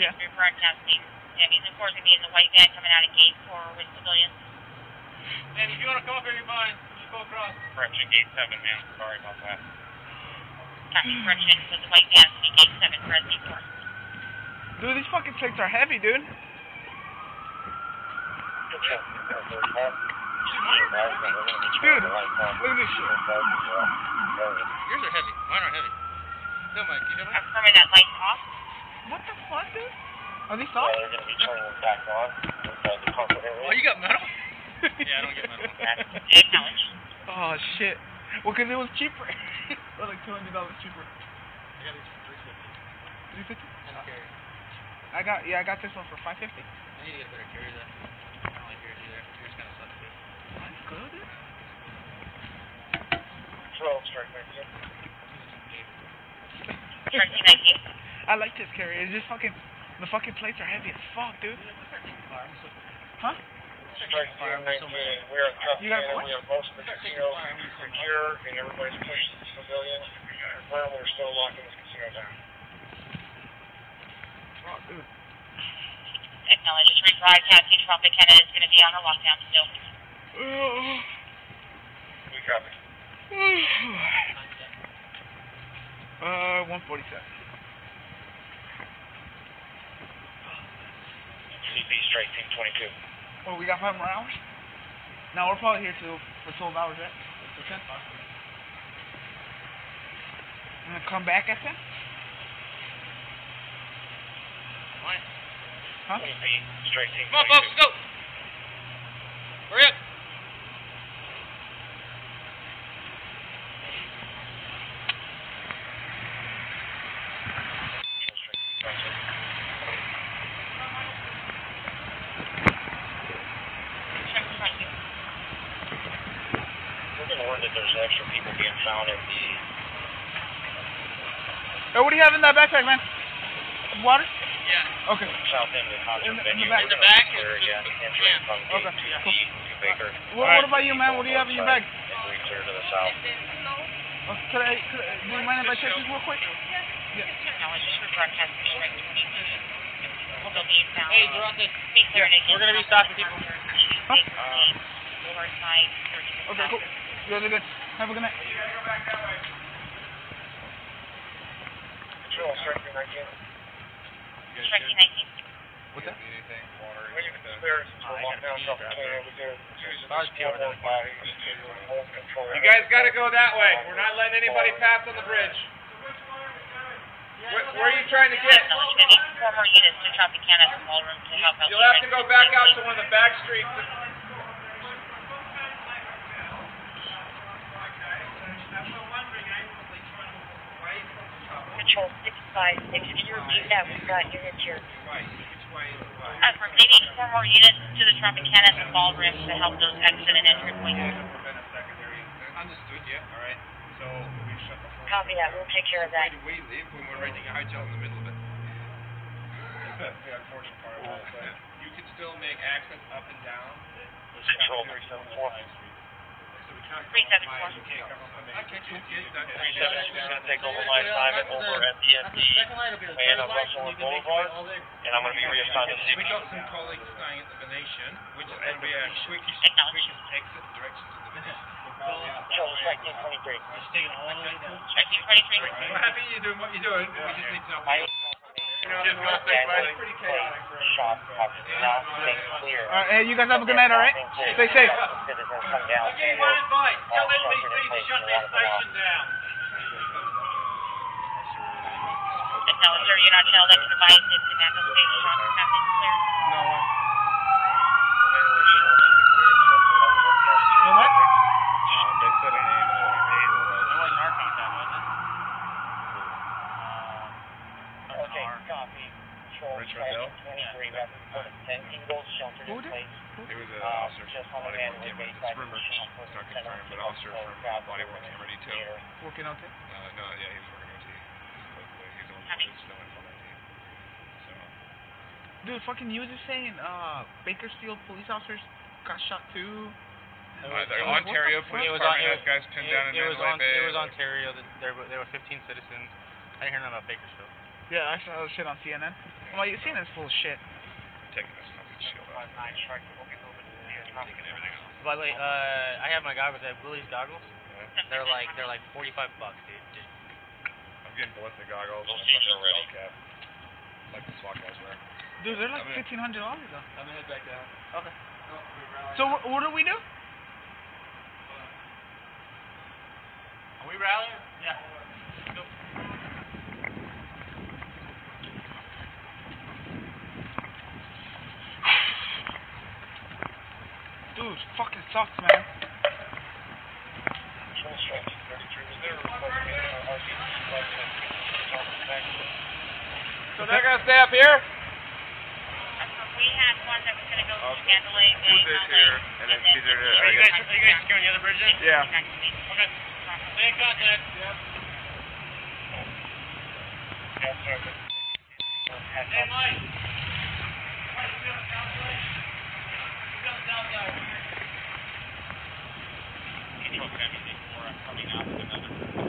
Yeah. We're broadcasting. Yeah, he's enforcing me in the white van coming out of gate four with civilians. And if you want to come up here, you're fine. Just go across. Correction, gate seven, man. Sorry about that. Copy correction with the white van to be gate seven for SD four. Dude, these fucking plates are heavy, dude. Dude, look at this shit. Yours are heavy. Mine are heavy. No, Mike, you know I'm confirming that light's off. What the fuck, dude? Are these soft? They're going to be turning them back on inside the comfort area. Oh, you got metal? yeah, I don't get metal. Oh shit. Well, 'cause it was cheaper. it was like two hundred dollars cheaper. I got these for 350. Three fifty. And a carrier. I got yeah, I got this one for five fifty. I need to get a better carrier though. I don't like yours either. Yours kind of sucks too. That's good, dude. Control, strike 19. Correction 19. I like this carrier. It's just fucking the fucking plates are heavy as fuck, dude. Huh? We're you got a We have most of the casinos secure, and everybody's pushed the pavilion. Apparently, we're still locking the casino down. Oh, dude. Acknowledges rebroadcasting from the Canada is going to be on a lockdown still. we copy. uh, 147. East Strike Team 22. Well, we got five more hours? No, we're probably here till for 12 hours, right? Till 10? I'm gonna come back at 10? What? Huh? Straight Team Come on, folks, go! Found at the Hey, oh, what do you have in that backpack, man? Water? Yeah. Okay. south end of the concert In the- in the back. We're In the back? gonna clear, yeah, from gate Okay. 2B to Baker. What, what about you, man? What do you have in your bag? And we clear to the south. Oh, could I, could I, do you mind if I check this real quick? Acknowledge. Just rebroadcasting strike 22. Still being found. Hey, Durante. Be cleared again. we're gonna be stopping people. Huh? Lower side, 30 Okay, cool. You guys are good. Have a good night. Control, strike team 19. Strike 19. What's that? We need to clear since we're locked down Tropicana. We do. Bars P over there. Hold control. You guys got to go that way. We're not letting anybody pass on the bridge. Where, where are you trying to get? Acknowledgement. Eight former units to Tropicana from Ballroom to help out. You'll have to go back out to one of the back streets. Control 656. Can you repeat that? We've got units here. Uh, for maybe four more units to the Tropicana from Ballroom to help those exit and entry points. Understood, yeah. All right. So we shut the whole Copy that. We'll take care of that. we live when we're renting a hotel in the middle of it. The unfortunate part of it. But you can still make access up and down. Control 374. So we can't 374. You can't come up and make Okay, cool. That's 37 is going to take over my assignment over at the on Russell Boulevard, and I'm going to be reassigned to CP. We got some colleagues staying at the Venetian, which is going to be a quickest, quickest exit direction to the Venetian. Control, strike team 23. Strike 23. We're happy you're doing what you're doing. We just need to know. I Just go stay by. Pretty chaotic for shot, copy. Now, stay clear. Alright, hey, you guys have a good night, alright? Stay safe. Citizens come down. Okay, one advice. Tell NBC to shut You their want to come out. station down. Acknowledge. You're not tell that can advise if the Napa station shots have been cleared. No one. You know what? They said a name. Okay, copy. Control, Rich strike Rendell? 23, we have 10 Eagles sheltered Who in did? place. It was an Uh, officer just from on the Body man Worn with Camera. Bayside It's rumored. Mission It's not confirmed, but officer from Crowd Body Control Worn Camera Detail. Working out there. Uh, no, yeah, he was working OT. He's the one Copy. who's still in on that team. So, Dude, fucking news is saying uh Bakersfield police officers got shot too. uh, the Ontario Police It was Department on- has guys pinned down in it, it was on. Bay. It was Ontario. There, were- there were 15 citizens. I didn't hear nothing about Bakersfield. Yeah, I saw that shit on CNN. Well, you seen this bullshit. Taking this fucking shield off. Taking everything off. By the way, uh, I have my goggles. I have Willie's goggles. They're like they're like 45 bucks, dude. Just I'm getting ballistic goggles. Those and a seats fucking are ready. cap. Like the SWAT guys wear. Dude, they're like fifteen hundred dollars though. I'm gonna head back down. okay. So wh- what do we do? Are we rallying? Yeah. Dude, fucking sucks, man. Full strength, 33. Was there a request made on our RC request that Tom was back? So they're gonna stay up here? We had one that was gonna go to Mandalay Put this here, and then then Caesar to- Caesar I Are you guys securing the other bridge then? Yeah. Okay. Stay in contact. Yeah, sorry. but- Hey, Mike. Mike, you on the south side? You on the south side. Control Seventy four, I'm coming out with another